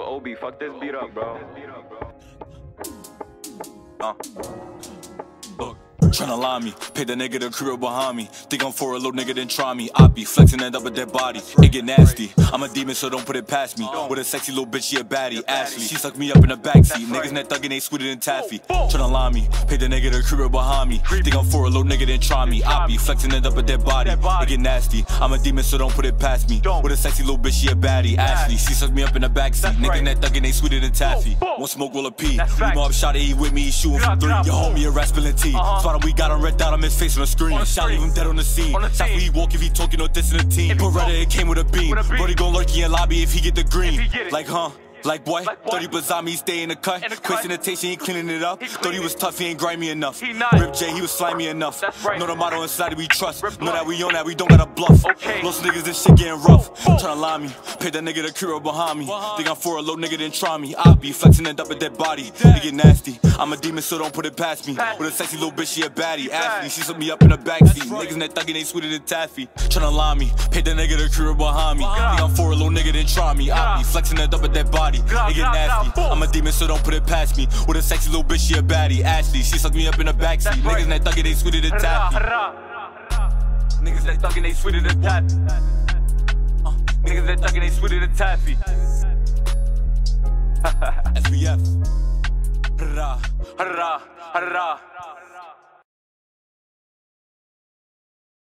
Obi, fuck this beat up, bro. Uh. Look. Tryna lie me, pay the nigga the crib behind me. Think I'm for a little nigga, then try me. I be flexing end up a dead body. It get nasty. I'm a demon, so don't put it past me. With a sexy little bitch, she a baddie. Ashley, she sucked me up in the backseat. Niggas net thuggin' ain't sweeter than taffy. Tryna lie me, pay the nigga the crib behind me. Think I'm for a little nigga, then try me. I be flexing end up a dead body. It get nasty. I'm a demon, so don't put it past me. With a sexy little bitch, she a baddie. Ashley, she sucked me up in the backseat. Niggas net thuggin' ain't sweeter than taffy. One smoke, roll a P. We mob shot it, he with me, he shooting from three. Your homie a rat spilling tea. Uh-huh. Spot we got him red dot, I'm his face on the screen. Shot leave him dead on the scene. On the Shot scene. he walk if he talking no diss in the team. Beretta, it came with a beam. With a beam. Brody gon' lurk in lobby if he get the green. get. Like, huh? Like boy, Like, boy. 30 Bazami, he stay in the cut. In the sanitation, he cleaning it up. Thought he was tough, he ain't grimy enough. He not. Rip J, he was slimy enough. That's right. Know the motto inside, we trust. Rip know that we on that, we don't gotta bluff. Okay. Lost niggas, this shit getting rough. Tryna lie me, pay that nigga the Kiro behind me. Think I'm for a low nigga, then try me. I be flexing end up a dead body. Get nasty. I'm a demon, so don't put it past me. With a sexy little bitch, she a baddie. bad. Ashley, she took me up in the backseat. Niggas that thuggin' ain't sweeter than taffy. Tryna lie me, pay that nigga the Kiro behind me. Think I'm for a little nigga, then try me. I be flexing end up a dead body. Out, nasty. I'm a demon, so don't put it past me. With a sexy little bitch, she a baddie. Ashley, she sucked me up in the backseat. Niggas net thuggin' ain't sweeter than taffy. Niggas that thuggin' ain't sweeter than taffy. Niggas that thuggin' ain't sweeter than taffy. SBF. Hurrah, hurrah, hurrah.